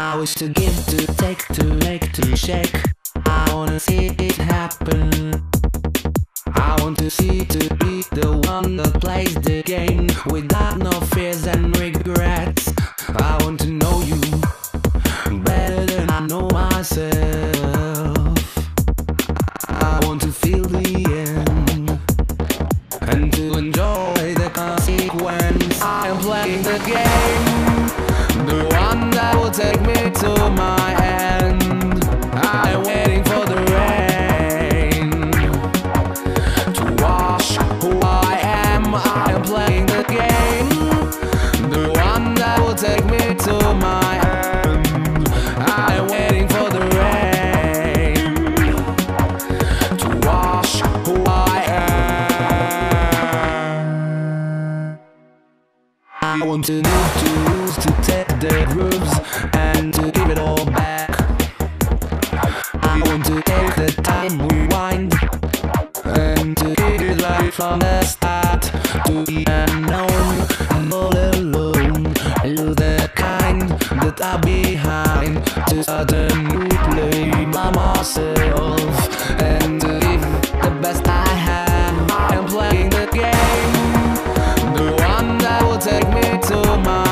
I wish to give, to take, to make, to shake. I wanna see it happen. I want to see to be the one that plays the game without no fears and regrets. Take me to my end. I am waiting for the rain to wash who I am. I am playing the game, the one that will take me to my end. I am waiting for the rain to wash who I am. I want to move to lose, to take the grooves from the start to the unknown. I'm all alone. Are you the kind that I behind to start a play by myself and to give the best I have? I'm playing the game, the one that will take me to my.